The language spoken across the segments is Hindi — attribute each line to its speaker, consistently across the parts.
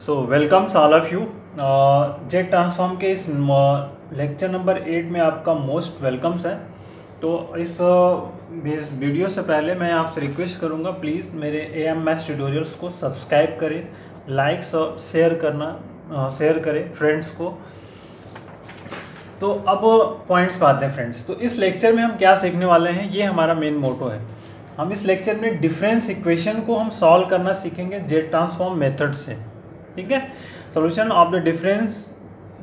Speaker 1: So welcomes all of you Z transform के इस लेक्चर नंबर एट में आपका मोस्ट वेलकम्स है। तो इस वीडियो से पहले मैं आपसे रिक्वेस्ट करूँगा प्लीज़ मेरे ए एम मैथ ट्यूटोरियल्स को सब्सक्राइब करें लाइक शेयर करना शेयर करें फ्रेंड्स को। तो अब पॉइंट्स आते हैं फ्रेंड्स तो इस लेक्चर में हम क्या सीखने वाले हैं, ये हमारा मेन मोटो है। हम इस लेक्चर में डिफरेंस इक्वेशन को हम सॉल्व करना सीखेंगे जेट ट्रांसफॉर्म मेथड से। ठीक है? Solution of the difference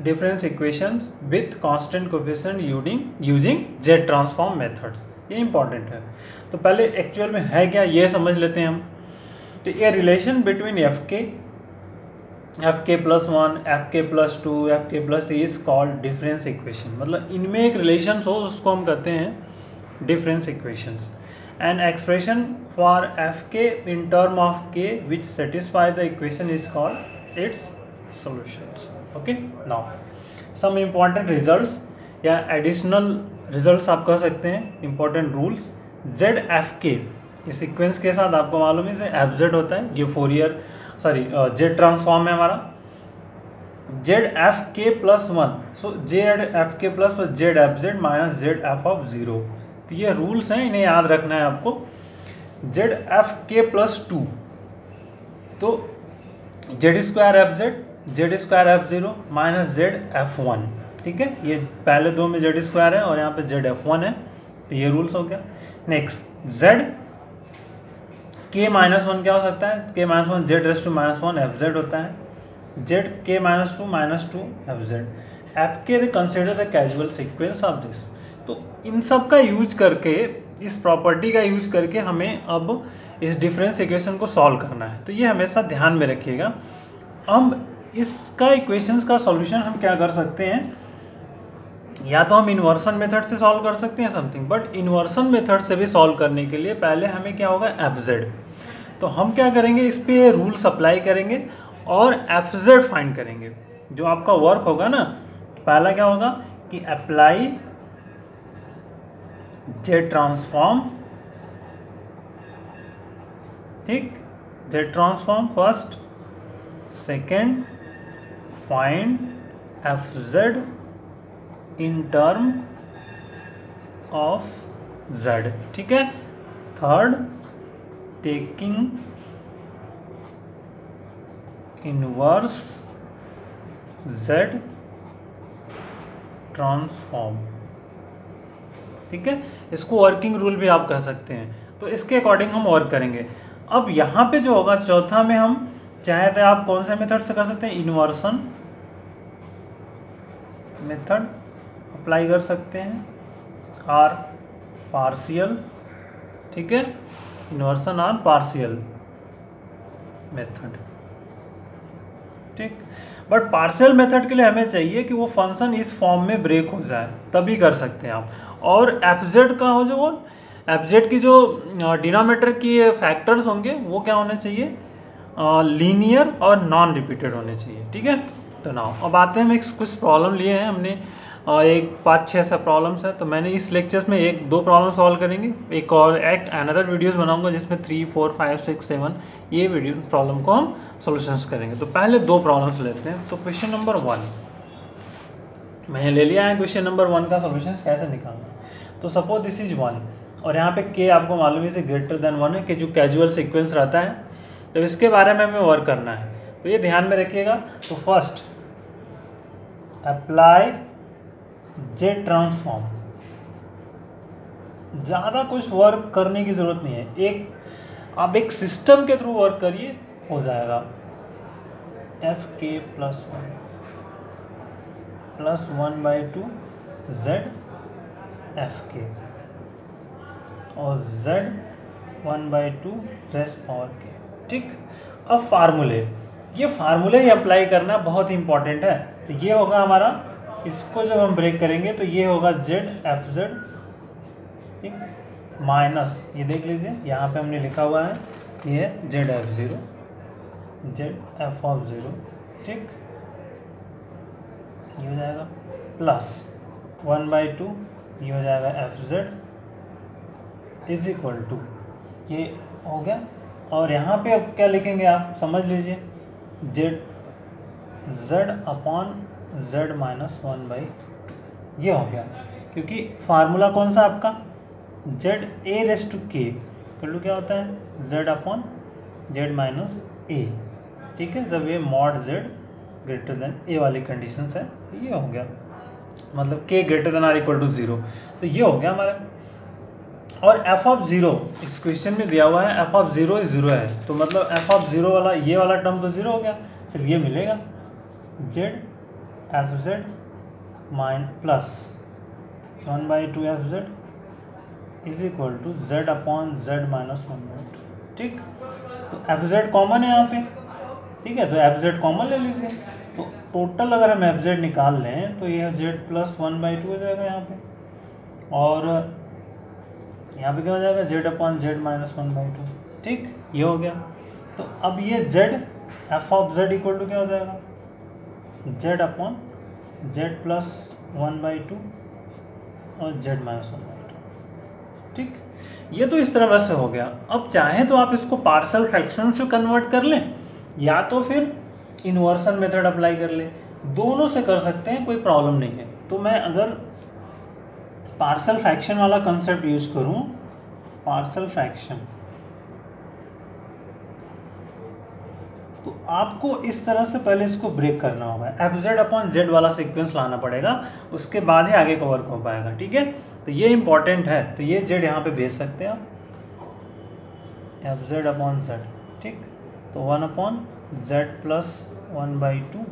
Speaker 1: difference equations with constant coefficient using using Z transform methods ये इंपॉर्टेंट है। तो पहले एक्चुअल में है क्या? ये समझ लेते हैं हम। तो ये relation between F K F K plus one F K plus two F K plus three is called difference equation मतलब इनमें एक रिलेशन हो, उसको हम कहते हैं difference equations expression for F K in term of K which satisfy the equation is its solutions okay now some important results या एडिशनल रिजल्ट्स आप कह सकते हैं इंपॉर्टेंट रूल्स जेड एफ़ के इस सीक्वेंस के साथ आपको मालूम है एफ़ जेड होता है, ये four year sorry Z transform है हमारा। Z F K plus one so Z F K plus Z F Z minus Z F of zero तो ये रूल्स हैं, इन्हें याद रखना है आपको। Z F K plus two तो Z square F Z Z square F zero minus Z F one ठीक है? ये पहले दो में जेड स्क्वायर है और यहाँ पे जेड एफ़ वन है। तो ये रूल्स हो गया। Next Z K minus one क्या हो सकता है? K minus one Z raise to minus one F Z होता है। Z K minus two minus two F Z F K consider the casual sequence of this तो इन सब का यूज़ करके इस प्रॉपर्टी का यूज़ करके हमें अब इस डिफरेंस इक्वेशन को सॉल्व करना है। तो ये हमेशा ध्यान में रखिएगा। अब इसका इक्वेशंस का सॉल्यूशन हम क्या कर सकते हैं? या तो हम इन्वर्सन मेथड से सॉल्व कर सकते हैं समथिंग बट इन्वर्सन मेथड से भी सॉल्व करने के लिए पहले हमें क्या होगा? एफ़ तो हम क्या करेंगे? इस पर रूल्स अप्लाई करेंगे और एफ़ फाइंड करेंगे। जो आपका वर्क होगा ना, पहला क्या होगा कि अप्लाई जेड ट्रांसफॉर्म ठीक? Z transform first second find F Z in term of Z ठीक है? Third taking inverse Z transform ठीक है? इसको वर्किंग रूल भी आप कह सकते हैं। तो इसके अकॉर्डिंग हम वर्क करेंगे। अब यहाँ पे जो होगा, चौथा में हम चाहे तो आप कौन से मेथड से कर सकते हैं? इन्वर्सन मेथड अप्लाई कर सकते हैं। आर पार्शियल ठीक है? इन्वर्सन आर पार्शियल मेथड ठीक? बट पार्शियल मेथड के लिए हमें चाहिए कि वो फ़ंक्शन इस फॉर्म में ब्रेक हो जाए। तभी कर सकते हैं आप। और एफ़ जेड का हो जो वो एफ़ जेड की जो डिनोमीटर की फैक्टर्स होंगे, वो क्या होने चाहिए? लीनियर और नॉन रिपीटेड होने चाहिए, ठीक है? तो ना अब आते हैं हम एक कुछ प्रॉब्लम लिए हैं, हमने एक पाँच छः सा प्रॉब्लम्स है तो मैंने इस लेक्चर्स में एक, दो प्रॉब्लम सॉल्व करेंगे, एक और, एक अनदर वीडियोस बनाऊँगा, जिसमें three four five six seven ये वीडियो प्रॉब्लम को हम सॉल्यूशंस करेंगे। तो पहले दो प्रॉब्लम्स लेते हैं तो क्वेश्चन नंबर वन मैंने ले लिया है क्वेश्चन नंबर वन का सोल्यूशन कैसे निकालना? तो सपोज़ दिस इज़ वन और यहाँ पे के आपको मालूम है ग्रेटर देन वन है, कि जो कैजुअल सिक्वेंस रहता है तो इसके बारे में हमें वर्क करना है। तो ये ध्यान में रखिएगा। तो फ़र्स्ट अप्लाई जे ट्रांसफॉर्म ज़्यादा कुछ वर्क करने की ज़रूरत नहीं है। एक, आप एक सिस्टम के थ्रू वर्क करिए, हो जाएगा। F K plus one plus one by two Z F K और Z one by two raise power K ठीक? अब फार्मूले ये फार्मूले ही अप्लाई करना बहुत ही इंपॉर्टेंट है। तो ये होगा हमारा, इसको जब हम ब्रेक करेंगे तो ये होगा जेड एफ़ जेड ठीक? माइनस ये देख लीजिए, यहाँ पे हमने लिखा हुआ है, ये Z F zero Z F of zero ठीक? ये हो जाएगा प्लस वन बाई टू ये हो जाएगा F Z is equal to ये हो गया। और यहाँ पे अब क्या लिखेंगे आप? समझ लीजिए। Z Z upon Z minus one by ये हो गया। क्योंकि फार्मूला कौन सा आपका? Z A raise to K to क्या होता है? Z upon Z minus A ठीक है? जब ये mod Z greater than A वाली कंडीशन है ये हो गया। मतलब K greater than or equal to zero तो ये हो गया हमारा। और एफ़ ऑफ़ ज़ीरो इस क्वेश्चन में दिया हुआ है एफ़ ऑफ़ ज़ीरो ज़ीरो है। तो मतलब एफ़ ऑफ़ ज़ीरो वाला, ये वाला टर्म तो ज़ीरो हो गया। सिर्फ़ ये मिलेगा। Z F Z minus plus one by two F Z is equal to Z upon Z minus one by two ठीक? तो एफ़ जेड कॉमन है यहाँ पे। ठीक है? तो एफ़ जेड कॉमन ले लीजिए। टोटल अगर हम एफ़ जेड निकाल लें तो यह Z plus one by two हो जाएगा यहाँ पे। और, यहाँ पे क्या हो जाएगा? Z upon Z minus one by two ठीक? ये हो गया। तो अब ये Z F of Z equal to क्या हो जाएगा? Z upon Z plus one by two और Z minus one by two ठीक? ये तो इस तरह से हो गया। अब चाहे तो आप इसको पार्सल फ्रैक्शन से कन्वर्ट कर लें, या तो फिर इन्वर्सन मेथड अप्लाई कर ले। दोनों से कर सकते हैं, कोई प्रॉब्लम नहीं है। तो मैं अगर पार्सल फ्रैक्शन वाला कंसेप्ट यूज़ करूँ पार्सल फ्रैक्शन तो आपको इस तरह से पहले इसको ब्रेक करना होगा। एफ़ जेड अपॉन जेड वाला सीक्वेंस लाना पड़ेगा, उसके बाद ही आगे कवर हो पाएगा, ठीक है? तो ये इंपॉर्टेंट है तो ये जेड यहाँ पे भेज सकते हैं आप। एफ़ जेड अपॉन जेड ठीक? तो one upon Z plus one by two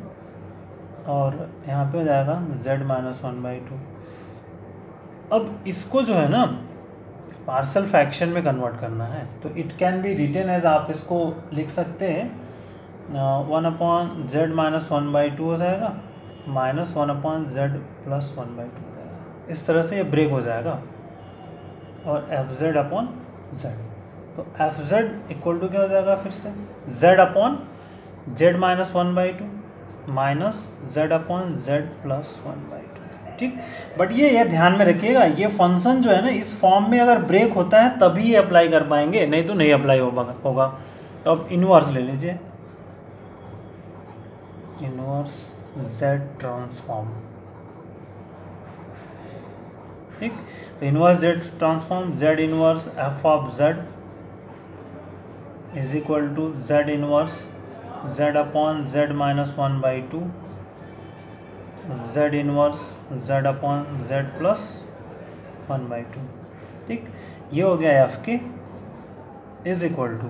Speaker 1: और यहाँ पे हो जाएगा Z minus one by two. अब इसको जो है ना, पार्सल फ्रैक्शन में कन्वर्ट करना है तो it can be written as आप इसको लिख सकते हैं one upon Z minus one by two हो जाएगा, minus one upon Z plus one by two हो जाएगा। इस तरह से ये ब्रेक हो जाएगा, और एफ़ जेड अपॉन जेड तो एफ़ जेड इक्वल टू क्या हो जाएगा फिर से? Z upon Z minus one by two minus Z upon Z plus one by two ठीक? बट ये ये ध्यान में रखिएगा, ये फ़ंक्शन जो है ना, इस फॉर्म में अगर ब्रेक होता है, तभी ये अप्लाई कर पाएँगे, नहीं तो नहीं अप्लाई होगा तो अब इनवर्स ले लीजिए। इनवर्स जेड ट्रांसफॉर्म ठीक? तो inverse Z transform Z inverse F of Z is equal to Z inverse Z upon Z minus one by two Z inverse Z upon Z plus one by two ठीक? ये हो गया F K is equal to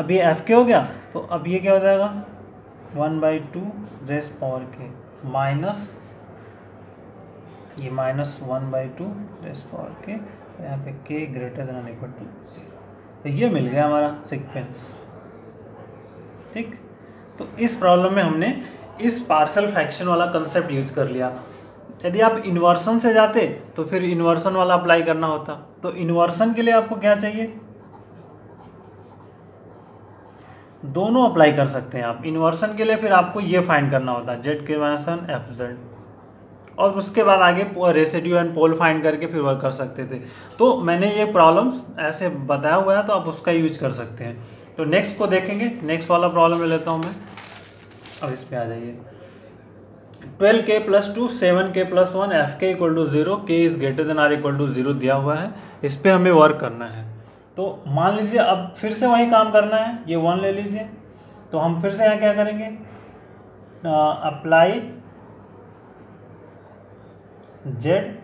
Speaker 1: अब ये एफ़ के हो गया तो अब ये क्या हो जाएगा? One by two raise power K minus ये minus one by two raise power K यहाँ पे K greater than equal to zero तो ये मिल गया हमारा सिक्वेंस ठीक? तो इस प्रॉब्लम में हमने इस पार्सल फ्रैक्शन वाला कंसेप्ट यूज़ कर लिया। यदि आप इन्वर्सन से जाते तो फिर इन्वर्सन वाला अप्लाई करना होता। तो इन्वर्सन के लिए आपको क्या चाहिए? दोनों अप्लाई कर सकते हैं आप। इन्वर्सन के लिए फिर आपको ये फाइंड करना होता है जेड के वर्सन एफ़ जेड और उसके बाद आगे रेसिड्यू एंड पोल फाइंड करके फिर वर्क कर सकते थे। तो मैंने ये प्रॉब्लम्स ऐसे बताया हुआ है तो आप उसका यूज़ कर सकते हैं। तो नेक्स्ट को देखेंगे। नेक्स्ट वाला प्रॉब्लम ले लेता हूँ मैं। अब इस पर आ जाइए। Twelve K plus two seven K plus one F K equal to zero K is greater than or equal to zero दिया हुआ है। इस पर हमें वर्क करना है। तो मान लीजिए अब फिर से वही काम करना है। ये वन ले लीजिए। तो हम फिर से यहाँ क्या करेंगे? अप्लाई जेड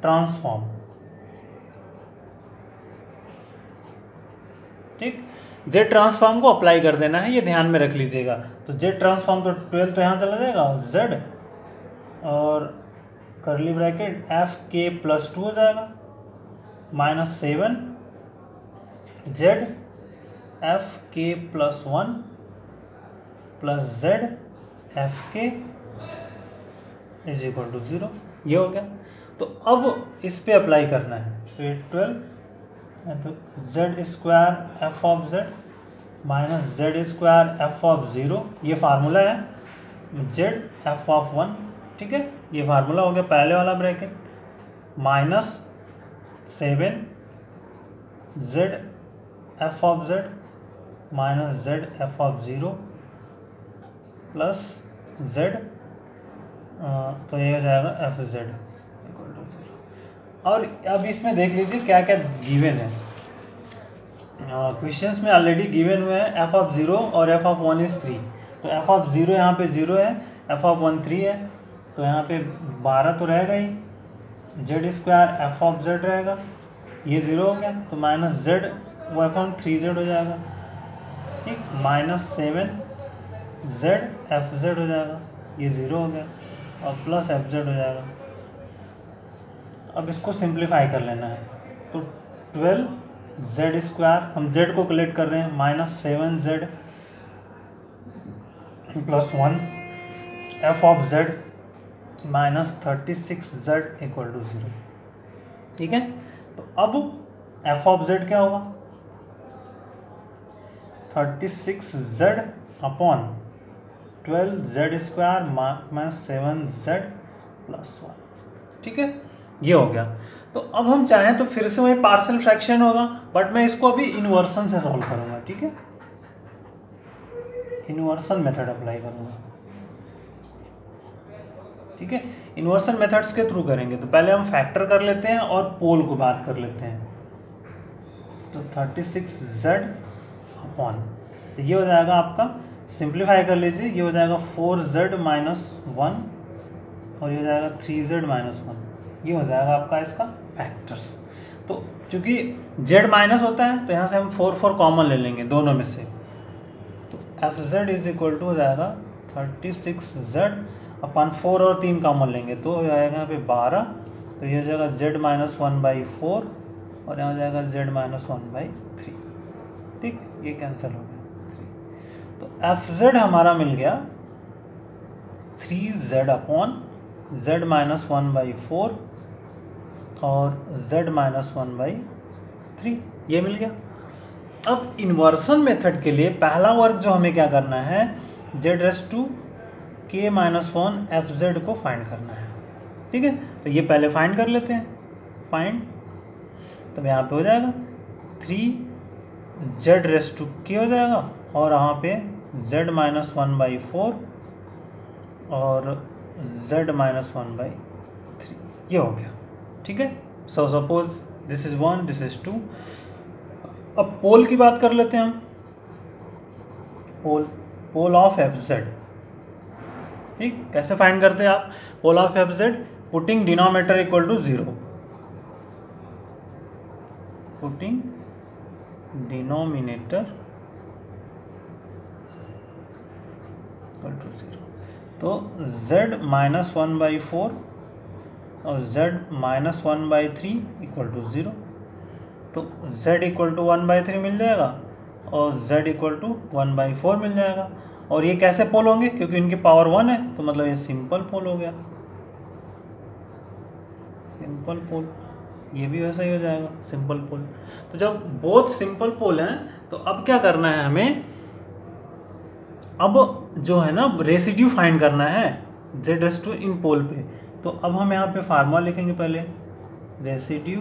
Speaker 1: ट्रांसफॉर्म ठीक? जेड ट्रांसफॉर्म को अप्लाई कर देना है, ये ध्यान में रख लीजिएगा। तो जेड ट्रांसफॉर्म तो ट्वेल्व तो यहाँ चला जाएगा जेड और curly bracket F K plus two हो जाएगा। Minus seven Z F K plus one plus Z F K is equal to zero ये हो गया। तो अब इस पर अप्लाई करना है। तो ये ट्वेल्व तो Z square F of Z minus Z square F of zero ये फार्मूला है। जेड एफ़ ऑफ़ वन ठीक है? ये फार्मूला हो गया पहले वाला bracket minus seven Z F of Z minus Z F of zero plus Z तो ये हो जाएगा एफ़ जेड और अब इसमें देख लीजिए क्या क्या गिवन है। क्वेश्चंस में ऑलरेडी गिवन हुए हैं एफ़ ऑफ़ ज़ीरो और F of one is three तो एफ़ ऑफ़ ज़ीरो यहाँ पे ज़ीरो है एफ़ ऑफ़ वन थ्री है। तो यहाँ पे बारह तो रहेगा ही। Z square F of Z रहेगा। ये ज़ीरो हो गया तो माइनस जेड वो एफ़ ऑन थ्री जेड हो जाएगा। ठीक minus seven Z F Z हो जाएगा। ये ज़ीरो हो गया, और प्लस एफ़ जेड हो जाएगा। अब इसको सिंप्लीफाई कर लेना है। तो ट्वेल्व जेड स्क्वायर हम जेड को कलेक्ट कर रहे हैं minus seven Z plus one F of Z minus thirty six Z equal to zero ठीक है? तो अब एफ़ ऑफ़ जेड क्या होगा? Thirty six Z upon twelve Z square minus seven Z plus one ठीक है? ये हो गया। तो अब हम चाहें तो फिर से वही पार्सल फ्रैक्शन होगा बट मैं इसको अभी इन्वर्सन से सॉल्व करूँगा, ठीक है? इन्वर्सन मेथड अप्लाई करूँगा। ठीक है? इन्वर्सन मेथड्स के थ्रू करेंगे। तो पहले हम फैक्टर कर लेते हैं और पोल को बात कर लेते हैं। तो थर्टी सिक्स जेड अपॉन तो ये हो जाएगा आपका। सिंप्लीफाई कर लीजिए। ये हो जाएगा फोर जेड माइनस वन और ये हो जाएगा थ्री जेड माइनस वन ये हो जाएगा आपका इसका फैक्टर्स तो चूँकि जेड माइनस होता है तो यहाँ से हम फोर फोर कॉमन ले लेंगे दोनों में से। तो F Z is equal to हो जाएगा thirty six Z upon four और तीन कॉमन लेंगे। तो हो जाएगा यहाँ पे बारह तो ये हो जाएगा Z minus one by four और यहाँ हो जाएगा Z minus one by three ठीक, ये कैंसिल हो गया। थ्री तो एफ़ जेड हमारा मिल गया three Z upon Z minus one by four और z minus one by three ये मिल गया। अब इन्वर्सन मेथड के लिए पहला वर्क जो हमें क्या करना है? Z raise to K minus one F Z को फाइंड करना है। ठीक है? तो ये पहले फाइंड कर लेते हैं। फाइंड तो यहाँ पे हो जाएगा। थ्री जेड रेस टू के हो जाएगा और यहाँ पे Z minus one by four और Z minus one by three ये हो गया। ठीक है? So suppose this is one this is two अब पोल की बात कर लेते हैं हम। Pole pole of F Z ठीक? कैसे फाइंड करते हैं आप? Pole of F Z putting denominator equal to zero putting denominator equal to zero तो z minus one by four और z minus one by three equal to zero तो z equal to one by three मिल जाएगा और z equal to one by four मिल जाएगा। और ये कैसे पोल होंगे? क्योंकि इनकी पावर वन है तो मतलब ये सिंपल पोल हो गया। सिंपल पोल ये भी वैसा ही हो जाएगा सिंपल पोल तो जब बोथ सिंपल पोल हैं तो अब क्या करना है हमें? अब जो है ना रेसिड्यू फाइंड करना है जेड एस टू इन पोल पे। तो अब हम यहाँ पे फार्मूला लिखेंगे पहले. Residue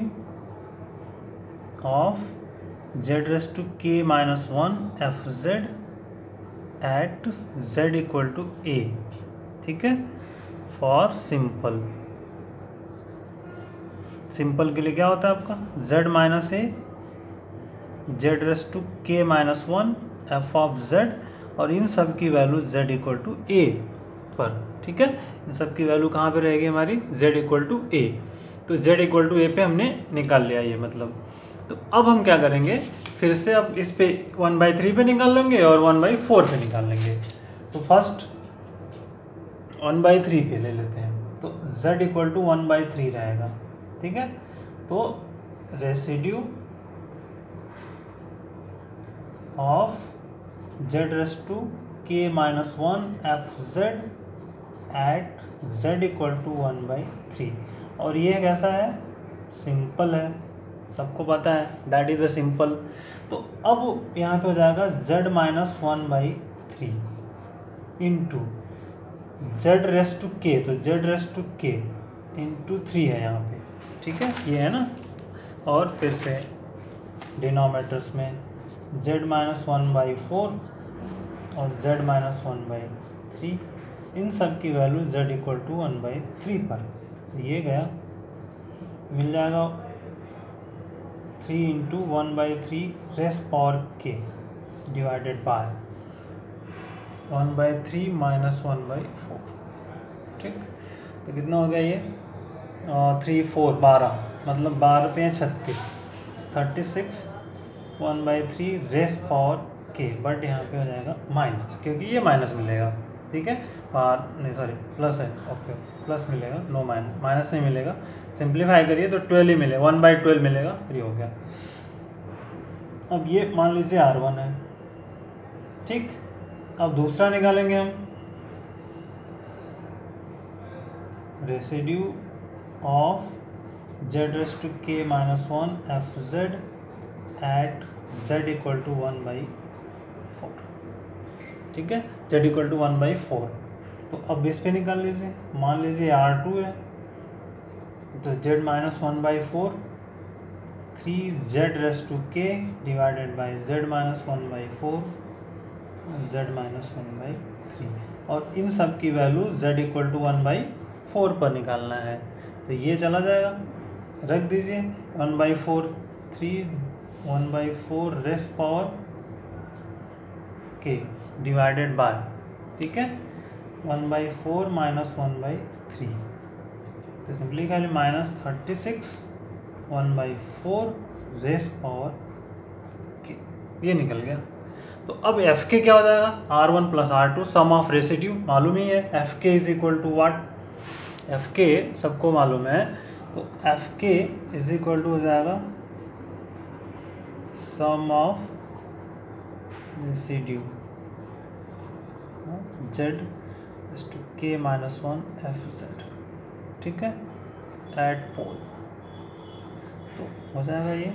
Speaker 1: of Z raise to K minus one F Z at Z equal to A ठीक है? फॉर सिंपल सिंपल के लिए क्या होता है आपका? Z minus A Z raise to K minus one F of Z और इन सब की value Z equal to A पर. ठीक है? इन सब की वैल्यू कहाँ पे रहेगी हमारी? Z इक्वल टू ए तो z इक्वल टू ए पे हमने निकाल लिया ये मतलब। तो अब हम क्या करेंगे? फिर से अब इस पे वन बाई थ्री पे निकाल लेंगे और वन बाई फोर पे निकाल लेंगे। तो फ़र्स्ट वन बाई थ्री पे ले लेते हैं। तो z equal to one by three रहेगा। ठीक है? तो residue of Z raise to K minus one F Z at z equal to one by three और ये कैसा है? सिंपल है। सबको पता है। दैट इज़ अ सिंपल तो अब यहाँ पे हो जाएगा z minus one by three into Z raise to K तो Z raise to K into three है यहाँ पे। ठीक है? ये है ना? और फिर से डिनोमीटर्स में z minus one by four और z minus one by three इन सब की value z equal to one by three पर। ये गया। मिल जाएगा three into one by three raise power K divided by one by three minus one by four ठीक? तो कितना हो गया ये? थ्री फोर बारह। मतलब बारह पे छत्तीस। Thirty six one by three raise power K but यहाँ पे हो जाएगा माइनस क्योंकि ये माइनस मिलेगा। ठीक है? और नहीं सॉरी प्लस है ओके प्लस मिलेगा नो माइनस माइनस नहीं मिलेगा। सिंप्लीफाई करिए तो ट्वेल्व ही मिलेगा वन बाई ट्वेल्व मिलेगा फ्री हो गया। अब ये मान लीजिए आर वन है, ठीक? अब दूसरा निकालेंगे हम। Residue of Z raise to K minus one F Z at Z equal to one by four ठीक है? Z equal to one by four तो अब इस पे निकाल लीजिए। मान लीजिए आर टू है। तो Z minus one by four three Z raise to K divided by Z minus one by four Z minus one by three और इन सब की value Z equal to one by four पर निकालना है। तो ये चला जाएगा। रख दीजिए। One by four three one by four raise power K divided by ठीक है? One by four minus one by three तो सिंपली कह लें minus thirty six one by four raise power K, ये निकल गया। तो अब एफ़ के क्या हो जाएगा? R one plus R two sum of residue मालूम ही है? F K is equal to what F K सबको मालूम है। तो F K is equal to हो जाएगा sum of residue. Z to K minus one F Z. ठीक है? एट पोल तो हो जाएगा ये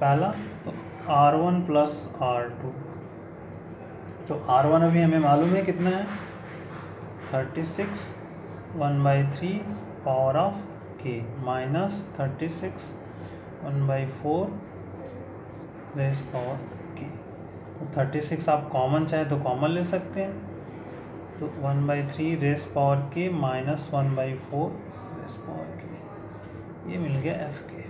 Speaker 1: पहला तो R one plus R two तो आर वन अभी हमें मालूम है कितना है? Thirty six one by three power of K minus thirty six one by four raise power K thirty six आप कॉमन चाहे तो कॉमन ले सकते हैं। तो one by three raise power K minus one by four raise power K ये मिल गया एफ़ के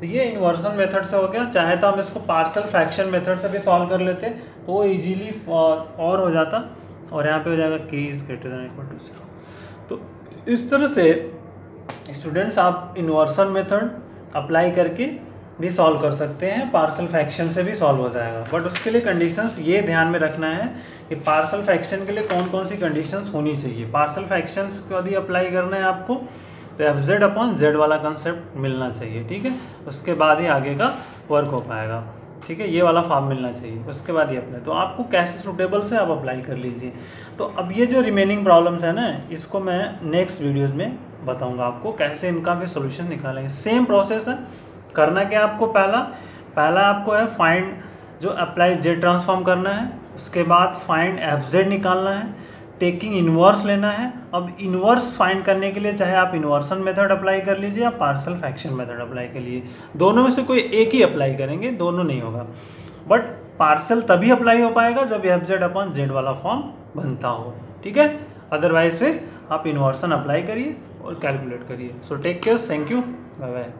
Speaker 1: तो ये इन्वर्सन मेथड से हो गया। चाहे तो हम इसको पार्सल फ्रैक्शन मेथड से भी सॉल्व कर लेते तो वो इजीली और हो जाता। और यहाँ पे हो जाएगा K is greater than equal to zero तो इस तरह से स्टूडेंट्स आप इन्वर्सन मेथड अप्लाई करके भी सॉल्व कर सकते हैं पार्सल फ्रैक्शन से भी सॉल्व हो जाएगा। बट उसके लिए कंडीशंस ये ध्यान में रखना है कि पार्सल फ्रैक्शन के लिए कौन कौन सी कंडीशंस होनी चाहिए। पार्सल फ्रैक्शंस को यदि अप्लाई करना है आपको तो एफ़ जेड अपॉन जेड वाला कंसेप्ट मिलना चाहिए, ठीक है? उसके बाद ही आगे का वर्क हो पाएगा। ठीक है? ये वाला फॉर्म मिलना चाहिए। उसके बाद ही अप्लाई तो आपको कैसे सुटेबल से आप अप्लाई कर लीजिए। तो अब ये जो रिमेनिंग प्रॉब्लम्स है ना, इसको मैं नेक्स्ट वीडियोज़ में बताऊँगा आपको, कैसे इनका भी सोल्यूशन निकालेंगे। सेम प्रोसेस है। करना क्या आपको पहला? पहला आपको है फाइंड जो अप्लाई जेड ट्रांसफॉर्म करना है, उसके बाद फाइंड एफ़ जेड निकालना है टेकिंग इन्वर्स लेना है। अब इन्वर्स फाइंड करने के लिए चाहे आप इन्वर्सन मेथड अप्लाई कर लीजिए या पार्सल फ्रैक्शन मेथड अप्लाई कर लीजिए। दोनों में से कोई एक ही अप्लाई करेंगे, दोनों नहीं होगा। बट पार्सल तभी अप्लाई हो पाएगा जब एफ़ जेड अपॉन जेड वाला फॉर्म बनता हो। ठीक है? अदरवाइज़ फिर आप इन्वर्सन अप्लाई करिए और कैलकुलेट करिए। So take care thank you bye bye